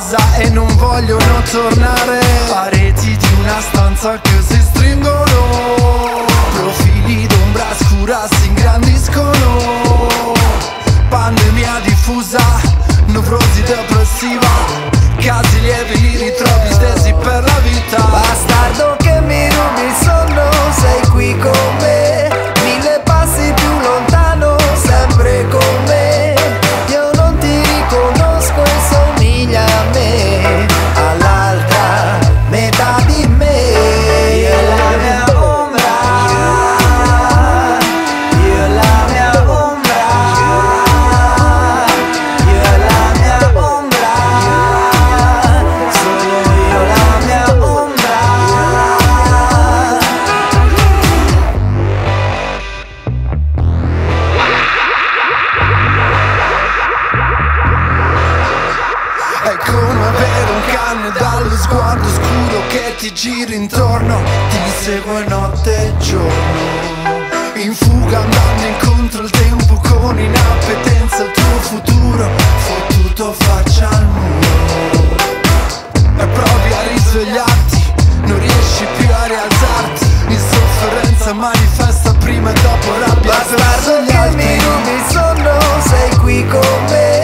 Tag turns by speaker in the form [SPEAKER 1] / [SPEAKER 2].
[SPEAKER 1] casa e non vogliono tornare. Pareti di una stanza che si stringono. Profili d'ombra scura si lo sguardo scuro che ti gira intorno Ti segue notte e giorno. In fuga andando incontro al tempo con inappetenza Il tuo futuro fottuto faccia al muro. E provi a risvegliarti, non riesci più a rialzarti. Insofferenza manifesta prima e dopo rabbia. Bastardo che mi
[SPEAKER 2] illuminano, sei qui con me.